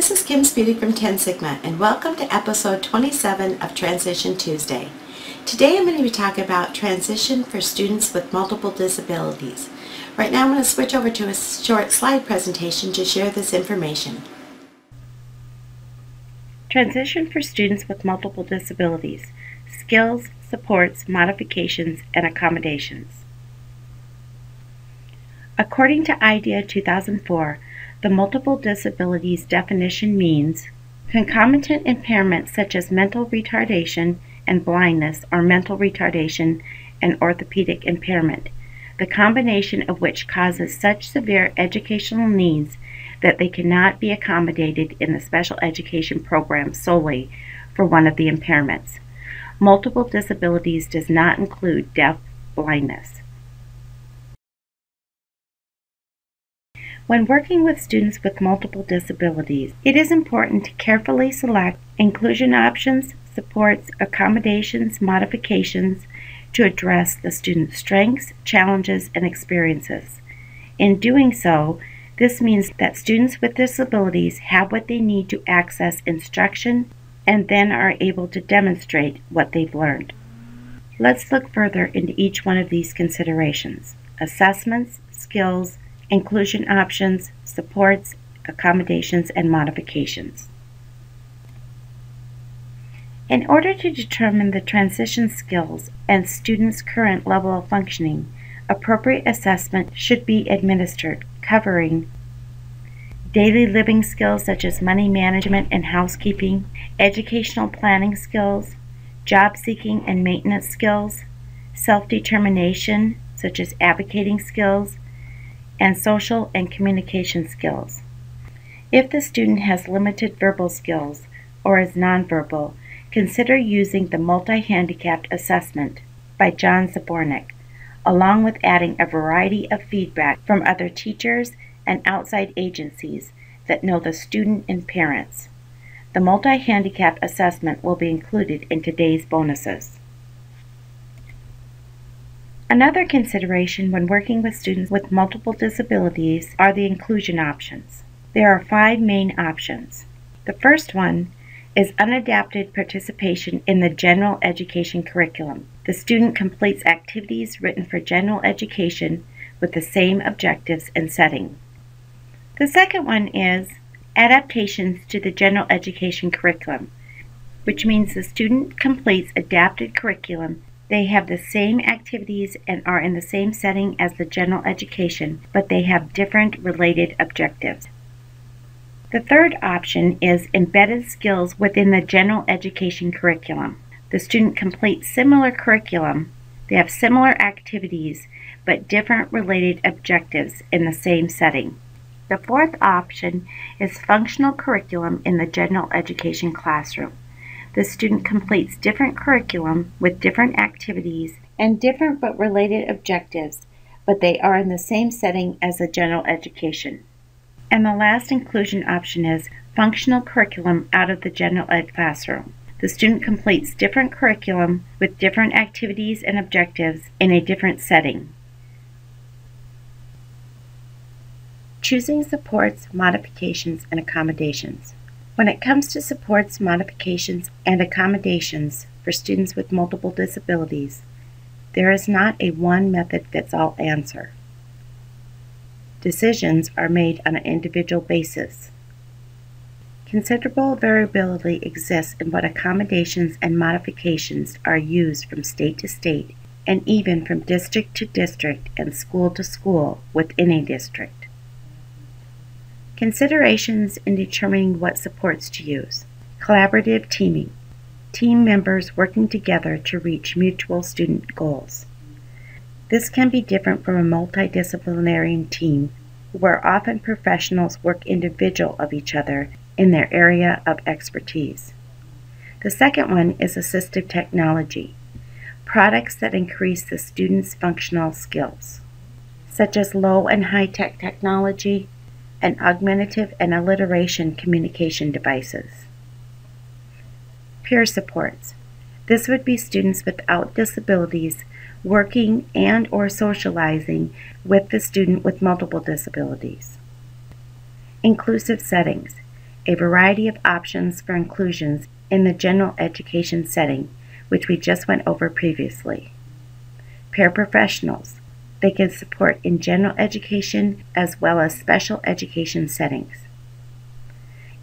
This is Kim Speedy from 10 Sigma and welcome to episode 27 of Transition Tuesday. Today I'm going to be talking about transition for students with multiple disabilities. Right now I'm going to switch over to a short slide presentation to share this information. Transition for students with multiple disabilities. Skills, supports, modifications, and accommodations. According to IDEA 2004, the multiple disabilities definition means concomitant impairments such as mental retardation and blindness or mental retardation and orthopedic impairment, the combination of which causes such severe educational needs that they cannot be accommodated in the special education program solely for one of the impairments. Multiple disabilities does not include deaf blindness. When working with students with multiple disabilities, it is important to carefully select inclusion options, supports, accommodations, modifications to address the student's strengths, challenges, and experiences. In doing so, this means that students with disabilities have what they need to access instruction and then are able to demonstrate what they've learned. Let's look further into each one of these considerations assessments, skills, inclusion options, supports, accommodations, and modifications. In order to determine the transition skills and students' current level of functioning, appropriate assessment should be administered, covering daily living skills such as money management and housekeeping, educational planning skills, job seeking and maintenance skills, self determination such as advocating skills, and social and communication skills. If the student has limited verbal skills or is nonverbal, consider using the multi-handicapped assessment by John Zbornik, along with adding a variety of feedback from other teachers and outside agencies that know the student and parents. The multi-handicap assessment will be included in today's bonuses. Another consideration when working with students with multiple disabilities are the inclusion options. There are five main options. The first one is unadapted participation in the general education curriculum. The student completes activities written for general education with the same objectives and setting. The second one is adaptations to the general education curriculum, which means the student completes adapted curriculum they have the same activities and are in the same setting as the general education, but they have different related objectives. The third option is embedded skills within the general education curriculum. The student completes similar curriculum, they have similar activities, but different related objectives in the same setting. The fourth option is functional curriculum in the general education classroom the student completes different curriculum with different activities and different but related objectives, but they are in the same setting as the general education. And the last inclusion option is functional curriculum out of the general ed classroom. The student completes different curriculum with different activities and objectives in a different setting. Choosing supports, modifications, and accommodations. When it comes to supports, modifications, and accommodations for students with multiple disabilities, there is not a one method fits all answer. Decisions are made on an individual basis. Considerable variability exists in what accommodations and modifications are used from state to state and even from district to district and school to school within a district. Considerations in determining what supports to use. Collaborative teaming. Team members working together to reach mutual student goals. This can be different from a multidisciplinary team where often professionals work individual of each other in their area of expertise. The second one is assistive technology, products that increase the student's functional skills, such as low and high tech technology, and augmentative and alternative communication devices. Peer supports. This would be students without disabilities working and or socializing with the student with multiple disabilities. Inclusive settings. a variety of options for inclusions in the general education setting, which we just went over previously. Paraprofessionals. They can support in general education as well as special education settings.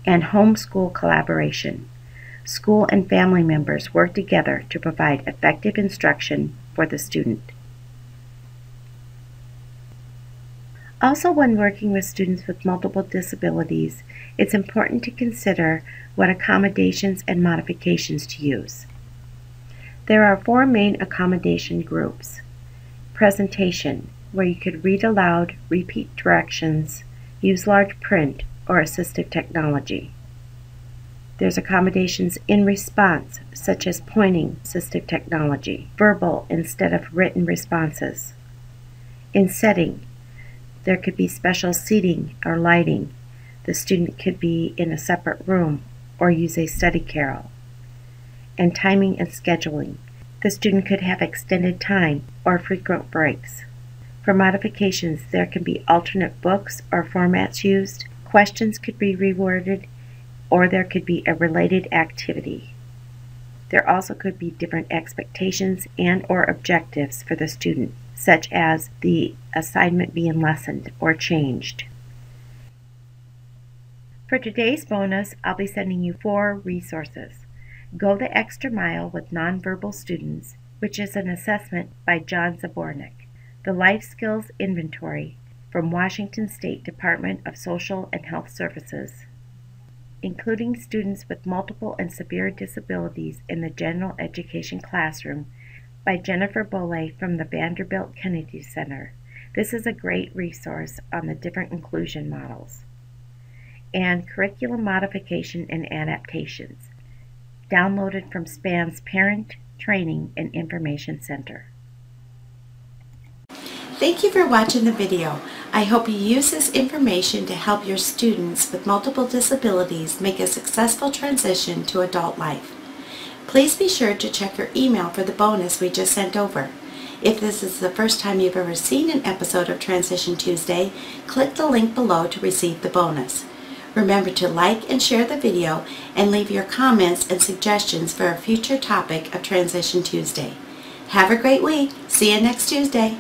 And homeschool collaboration. School and family members work together to provide effective instruction for the student. Also, when working with students with multiple disabilities, it's important to consider what accommodations and modifications to use. There are four main accommodation groups. Presentation, where you could read aloud, repeat directions, use large print, or assistive technology. There's accommodations in response, such as pointing assistive technology, verbal instead of written responses. In setting, there could be special seating or lighting. The student could be in a separate room or use a study carrel. And timing and scheduling. The student could have extended time or frequent breaks. For modifications, there can be alternate books or formats used, questions could be reworded, or there could be a related activity. There also could be different expectations and or objectives for the student such as the assignment being lessened or changed. For today's bonus, I'll be sending you four resources. Go the Extra Mile with Nonverbal Students, which is an assessment by John Zbornik. The Life Skills Inventory from Washington State Department of Social and Health Services, including students with multiple and severe disabilities in the general education classroom by Jennifer Bolle from the Vanderbilt Kennedy Center. This is a great resource on the different inclusion models. And Curriculum Modification and Adaptations, downloaded from SPAN's Parent, Training, and Information Center. Thank you for watching the video. I hope you use this information to help your students with multiple disabilities make a successful transition to adult life. Please be sure to check your email for the bonus we just sent over. If this is the first time you've ever seen an episode of Transition Tuesday, click the link below to receive the bonus. Remember to like and share the video and leave your comments and suggestions for a future topic of Transition Tuesday. Have a great week. See you next Tuesday.